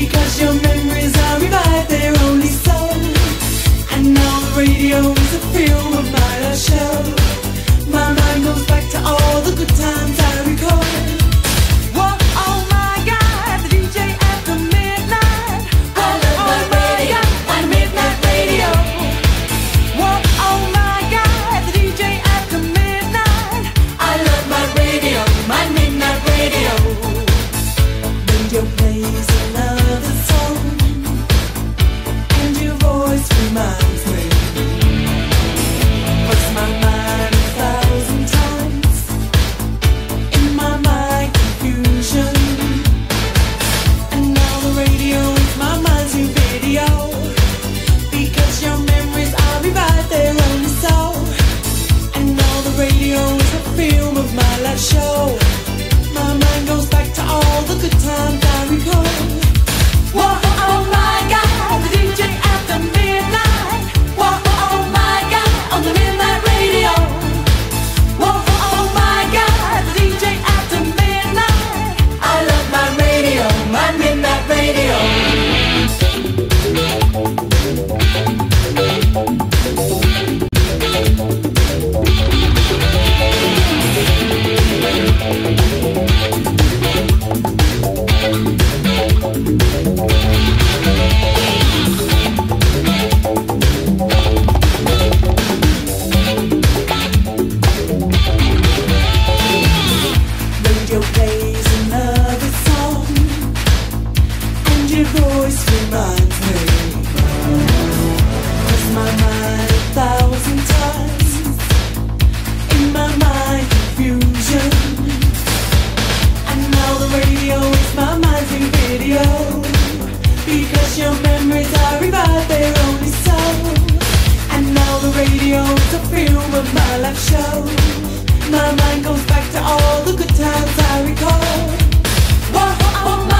Because your memories are revived, they're only so. And now the radio is a film of my show My mind goes back to all the good times Because your memories are revived, they're only so. And now the radio's a film of my life show. My mind goes back to all the good times I recall. Whoa, oh my.